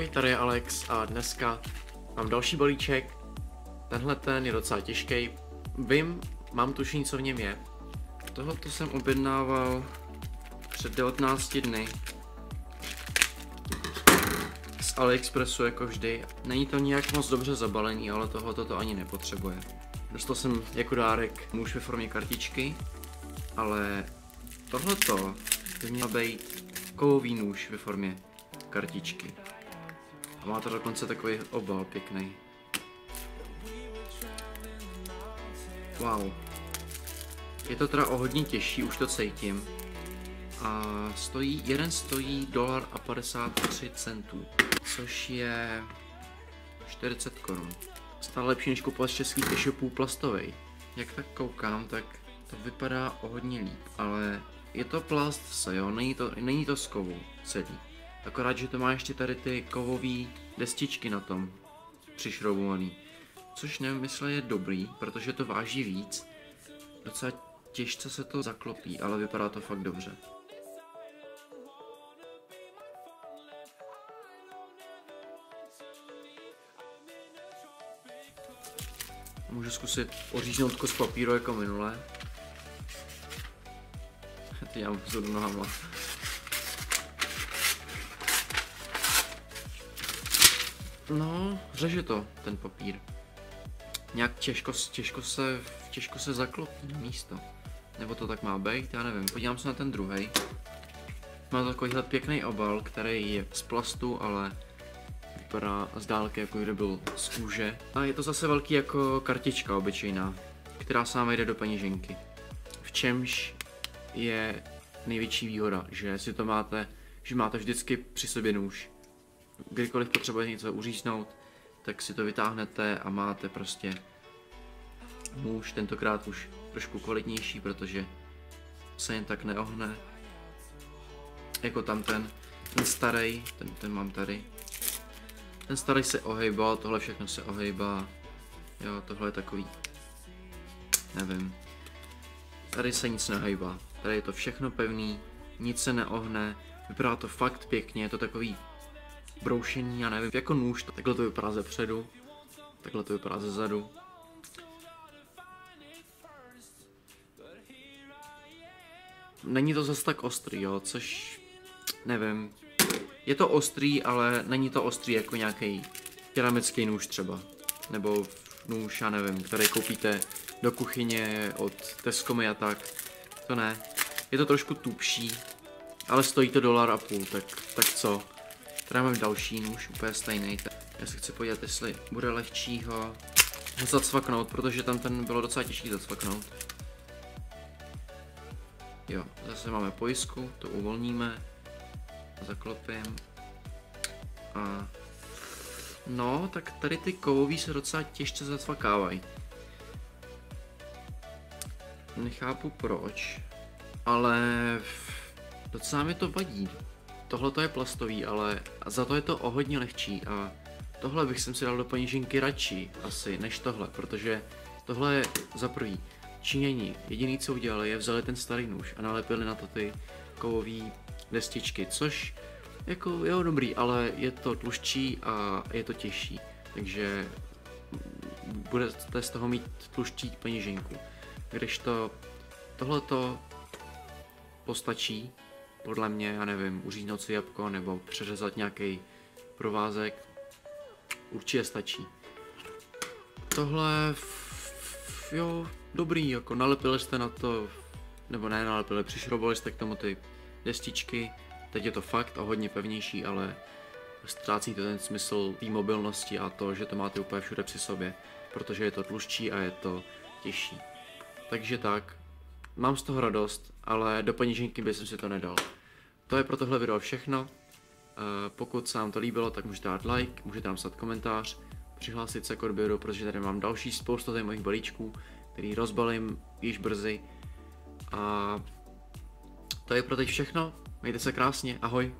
Ahoj, tady je Alex a dneska mám další balíček. Tenhle ten je docela těžký. Vím, mám tušení, co v něm je. Tohle jsem objednával před 19 dny z AliExpressu jako vždy. Není to nějak moc dobře zabalený, ale tohle to ani nepotřebuje. Dostal jsem jako dárek muž ve formě kartičky, ale tohleto by měl být kovový nůž ve formě kartičky. A má to dokonce takový obal pěkný. Wow. Je to teda o hodně těžší, už to cítím. A stojí, jeden stojí dolar a 53 centů, což je 40 korun. Stále lepší než kupovat z českých e-shopů. Jak tak koukám, tak to vypadá o hodně líp, ale je to plast se jo, není to, není to z kovu celý. Akorát, že to má ještě tady ty kovové destičky na tom přišroubovaný. Což nevím, jestli je dobrý, protože to váží víc. Docela těžce se to zaklopí, ale vypadá to fakt dobře. Můžu zkusit oříznout kus papíru jako minule. Teď já mám vzadu nohama. No, řeže to, ten papír. Nějak těžko, těžko, se, těžko se zaklopí na místo. Nebo to tak má být, já nevím. Podívám se na ten druhý. Má takovýhle pěkný obal, který je z plastu, ale vypadá z dálky, jako kdyby byl z kůže. A je to zase velký jako kartička obyčejná, která se vám jde do peněženky. V čemž je největší výhoda, že si to máte, že máte vždycky při sobě nůž kdykoliv potřebujete něco uříznout, tak si to vytáhnete a máte prostě muž, tentokrát už trošku kvalitnější, protože se jen tak neohne. Jako tam ten, ten starý, ten, ten mám tady. Ten starý se ohejbal, tohle všechno se ohejbá. Jo, tohle je takový, nevím. Tady se nic nehejbá, tady je to všechno pevný, nic se neohne, vypadá to fakt pěkně, je to takový broušení, já nevím, jako nůž. Takhle to vypadá ze předu, takhle to vypadá ze zadu. Není to zase tak ostrý, jo, což nevím. Je to ostrý, ale není to ostrý jako nějaký keramický nůž třeba. Nebo nůž, já nevím, který koupíte do kuchyně od Tescomy a tak. To ne. Je to trošku tupší, ale stojí to dolar a půl, tak, tak co. Tady mám další nůž, úplně stejný. Já se chci podívat, jestli bude lehčí ho zacvaknout, protože tam ten bylo docela těžký zacvaknout. Jo, zase máme pojistku, to uvolníme, zaklopím. A no, tak tady ty kovový se docela těžce zacvakávají. Nechápu proč, ale docela mi to vadí. Tohle to je plastový, ale za to je to o hodně lehčí a tohle bych si dal do peněženky radši asi než tohle, protože tohle je za prvý činění. Jediný co udělali je vzali ten starý nůž a nalepili na to ty kovové destičky, což jako jo dobrý, ale je to tluščí a je to těžší, takže budete z toho mít tluščí peněženku. Když to tohle to postačí, podle mě, já nevím, uříznout si jabko nebo přeřezat nějaký provázek, určitě stačí. Tohle, jo, dobrý, jako nalepili jste na to, nebo ne nalepili, přišrobili jste k tomu ty destičky, teď je to fakt o hodně pevnější, ale ztrácíte ten smysl té mobilnosti a to, že to máte úplně všude při sobě, protože je to tluščí a je to těžší. Takže tak, Mám z toho radost, ale do peněženky bych si to nedal. To je pro tohle video všechno. Eh, pokud se vám to líbilo, tak můžete dát like, můžete nám psat komentář, přihlásit se k odběru, protože tady mám další spoustu těch mojich balíčků, který rozbalím již brzy. A to je pro teď všechno. Mějte se krásně, ahoj.